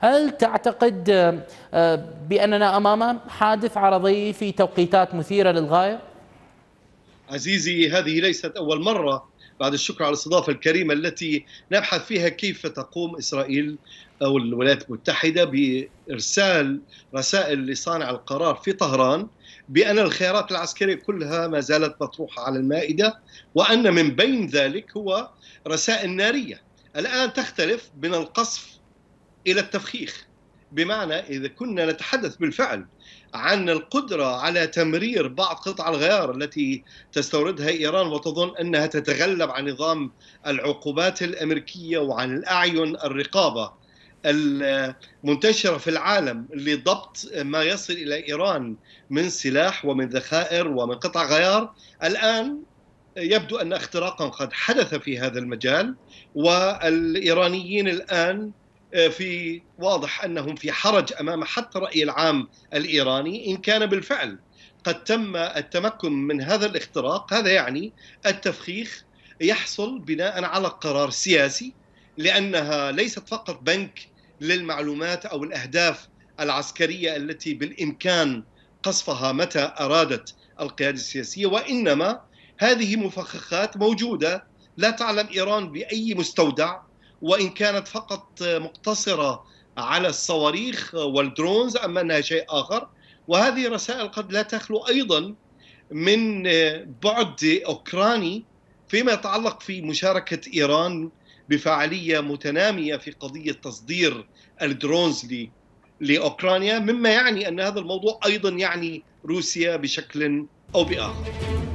هل تعتقد بأننا أمام حادث عرضي في توقيتات مثيرة للغاية؟ عزيزي هذه ليست أول مرة بعد الشكر على الاستضافة الكريمة التي نبحث فيها كيف تقوم إسرائيل أو الولايات المتحدة بإرسال رسائل لصانع القرار في طهران بأن الخيارات العسكرية كلها ما زالت مطروحة على المائدة وأن من بين ذلك هو رسائل نارية الآن تختلف من القصف إلى التفخيخ. بمعنى إذا كنا نتحدث بالفعل عن القدرة على تمرير بعض قطع الغيار التي تستوردها إيران وتظن أنها تتغلب عن نظام العقوبات الأمريكية وعن الأعين الرقابة المنتشرة في العالم لضبط ما يصل إلى إيران من سلاح ومن ذخائر ومن قطع غيار. الآن يبدو أن اختراقا قد حدث في هذا المجال والإيرانيين الآن آه، في واضح أنهم في حرج أمام حتى الراي العام الإيراني إن كان بالفعل قد تم التمكن من هذا الاختراق. هذا يعني التفخيخ يحصل بناء على قرار سياسي لأنها ليست فقط بنك للمعلومات أو الأهداف العسكرية التي بالإمكان قصفها متى أرادت القيادة السياسية وإنما هذه مفخخات موجودة. لا تعلم إيران بأي مستودع وإن كانت فقط مقتصرة على الصواريخ والدرونز أما أنها شيء آخر. وهذه رسائل قد لا تخلو أيضا من بعد أوكراني فيما يتعلق في مشاركة إيران بفعاليه متنامية في قضية تصدير الدرونز لأوكرانيا مما يعني أن هذا الموضوع أيضا يعني روسيا بشكل أو بآخر.